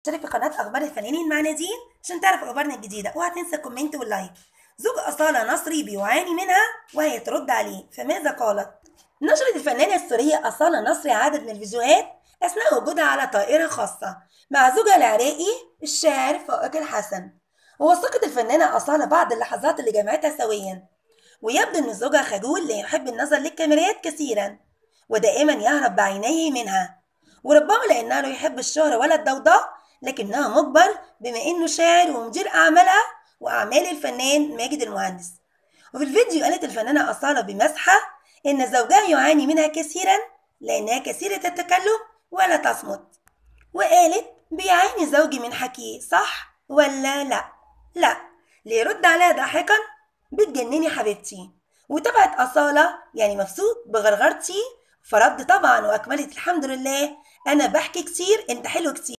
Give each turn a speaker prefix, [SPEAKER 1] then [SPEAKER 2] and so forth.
[SPEAKER 1] اشترك في قناة أخبار الفنانين مع نادين عشان تعرف أخبارنا الجديدة. اوعى تنسى ال comment وال like. زوج أصالة نصري بيعاني منها وهي ترد عليه. فماذا قالت؟ نشرت الفنانة السورية أصالة نصري عدد من الفيديوهات أثناء وجودها على طائرة خاصة مع زوجها العراقي الشاعر فائق الحسن. ووثقت الفنانة أصالة بعض اللحظات اللي جمعتها سويا. ويبدو أن زوجها خجول لا يحب النظر للكاميرات كثيرا ودائما يهرب بعينيه منها. وربما لأنه لا يحب الشهرة ولا الضوضاء لكنها مجبر بما إنه شاعر ومدير أعمالها وأعمال الفنان ماجد المهندس. وفي الفيديو قالت الفنانة أصالة بمسحة إن زوجها يعاني منها كثيرا لأنها كثيرة التكلم ولا تصمت. وقالت بيعاني زوجي من حكيه صح ولا لا؟ لا ليرد عليها ضاحكا بتجنني حبيبتي. وتبعت أصالة يعني مبسوط بغرغرتي. فرد طبعا وأكملت الحمد لله. أنا بحكي كتير أنت حلو كتير.